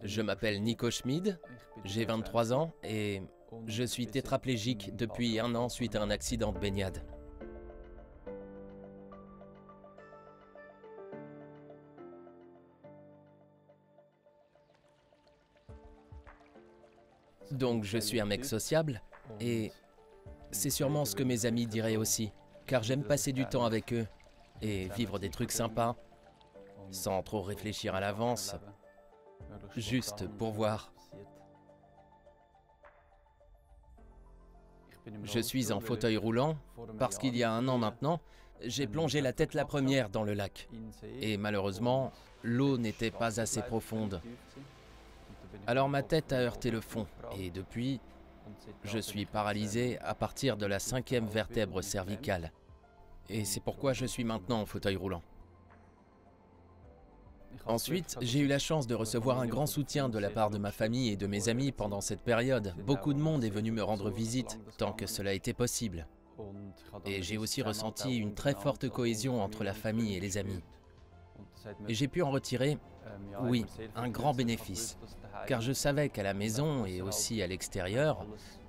Je m'appelle Nico Schmid, j'ai 23 ans et je suis tétraplégique depuis un an suite à un accident de baignade. Donc je suis un mec sociable et c'est sûrement ce que mes amis diraient aussi, car j'aime passer du temps avec eux et vivre des trucs sympas sans trop réfléchir à l'avance, juste pour voir. Je suis en fauteuil roulant parce qu'il y a un an maintenant, j'ai plongé la tête la première dans le lac. Et malheureusement, l'eau n'était pas assez profonde. Alors ma tête a heurté le fond et depuis, je suis paralysé à partir de la cinquième vertèbre cervicale. Et c'est pourquoi je suis maintenant en fauteuil roulant. Ensuite, j'ai eu la chance de recevoir un grand soutien de la part de ma famille et de mes amis pendant cette période. Beaucoup de monde est venu me rendre visite, tant que cela était possible. Et j'ai aussi ressenti une très forte cohésion entre la famille et les amis. Et j'ai pu en retirer, oui, un grand bénéfice, car je savais qu'à la maison et aussi à l'extérieur,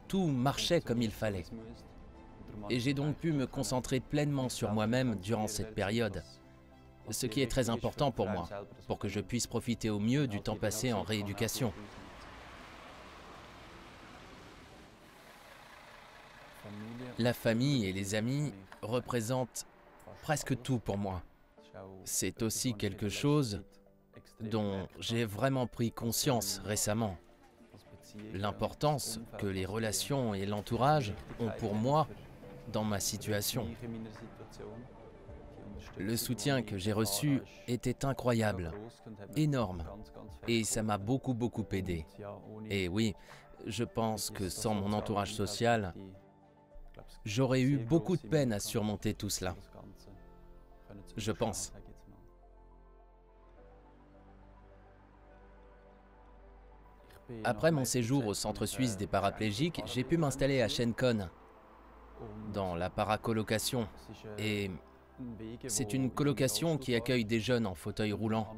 tout marchait comme il fallait. Et j'ai donc pu me concentrer pleinement sur moi-même durant cette période, ce qui est très important pour moi, pour que je puisse profiter au mieux du temps passé en rééducation. La famille et les amis représentent presque tout pour moi. C'est aussi quelque chose dont j'ai vraiment pris conscience récemment. L'importance que les relations et l'entourage ont pour moi dans ma situation. Le soutien que j'ai reçu était incroyable, énorme, et ça m'a beaucoup beaucoup aidé. Et oui, je pense que sans mon entourage social, j'aurais eu beaucoup de peine à surmonter tout cela. Je pense. Après mon séjour au centre suisse des paraplégiques, j'ai pu m'installer à Shenkon, dans la paracolocation. Et c'est une colocation qui accueille des jeunes en fauteuil roulant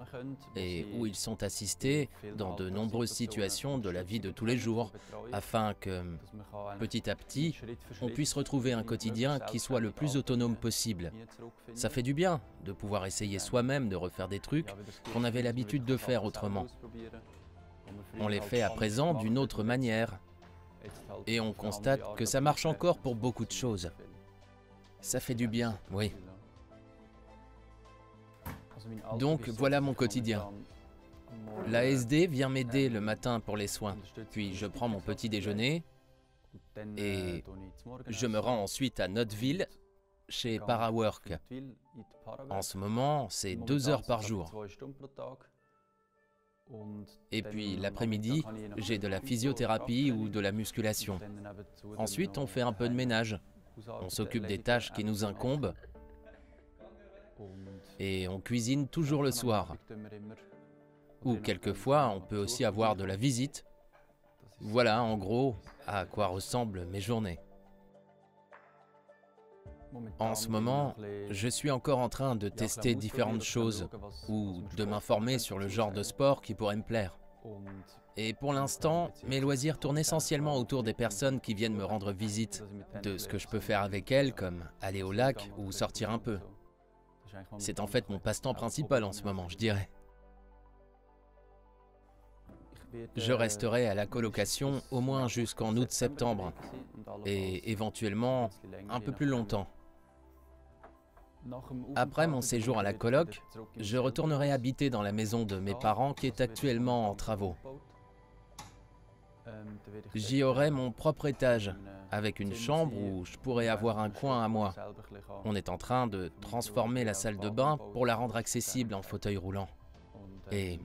et où ils sont assistés dans de nombreuses situations de la vie de tous les jours afin que petit à petit on puisse retrouver un quotidien qui soit le plus autonome possible. Ça fait du bien de pouvoir essayer soi-même de refaire des trucs qu'on avait l'habitude de faire autrement. On les fait à présent d'une autre manière et on constate que ça marche encore pour beaucoup de choses. Ça fait du bien, oui. Donc voilà mon quotidien. L'ASD vient m'aider le matin pour les soins, puis je prends mon petit déjeuner et je me rends ensuite à Notteville chez Parawork. En ce moment, c'est deux heures par jour. Et puis l'après-midi, j'ai de la physiothérapie ou de la musculation. Ensuite, on fait un peu de ménage. On s'occupe des tâches qui nous incombent et on cuisine toujours le soir. Ou quelquefois, on peut aussi avoir de la visite. Voilà en gros à quoi ressemblent mes journées. En ce moment, je suis encore en train de tester différentes choses ou de m'informer sur le genre de sport qui pourrait me plaire. Et pour l'instant, mes loisirs tournent essentiellement autour des personnes qui viennent me rendre visite, de ce que je peux faire avec elles, comme aller au lac ou sortir un peu. C'est en fait mon passe-temps principal en ce moment, je dirais. Je resterai à la colocation au moins jusqu'en août-septembre et éventuellement un peu plus longtemps. Après mon séjour à la coloc, je retournerai habiter dans la maison de mes parents qui est actuellement en travaux. J'y aurai mon propre étage, avec une chambre où je pourrais avoir un coin à moi. On est en train de transformer la salle de bain pour la rendre accessible en fauteuil roulant. Et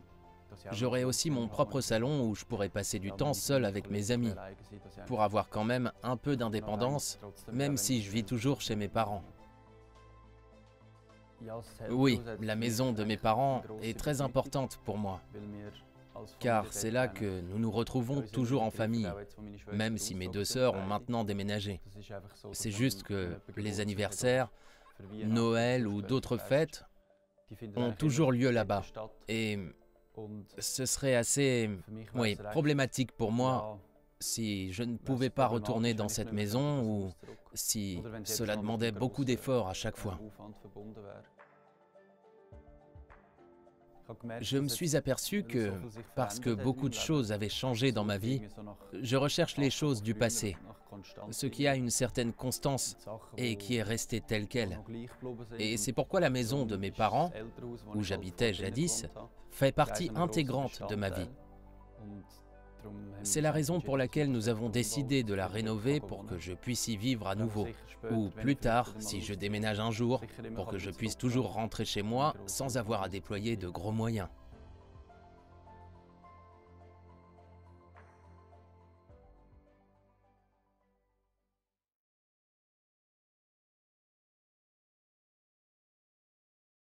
j'aurai aussi mon propre salon où je pourrais passer du temps seul avec mes amis, pour avoir quand même un peu d'indépendance, même si je vis toujours chez mes parents. Oui, la maison de mes parents est très importante pour moi car c'est là que nous nous retrouvons toujours en famille, même si mes deux sœurs ont maintenant déménagé. C'est juste que les anniversaires, Noël ou d'autres fêtes ont toujours lieu là-bas. Et Ce serait assez oui, problématique pour moi si je ne pouvais pas retourner dans cette maison ou si cela demandait beaucoup d'efforts à chaque fois. Je me suis aperçu que, parce que beaucoup de choses avaient changé dans ma vie, je recherche les choses du passé, ce qui a une certaine constance et qui est resté tel quel. Et c'est pourquoi la maison de mes parents, où j'habitais jadis, fait partie intégrante de ma vie. C'est la raison pour laquelle nous avons décidé de la rénover pour que je puisse y vivre à nouveau. Ou plus tard, si je déménage un jour, pour que je puisse toujours rentrer chez moi sans avoir à déployer de gros moyens.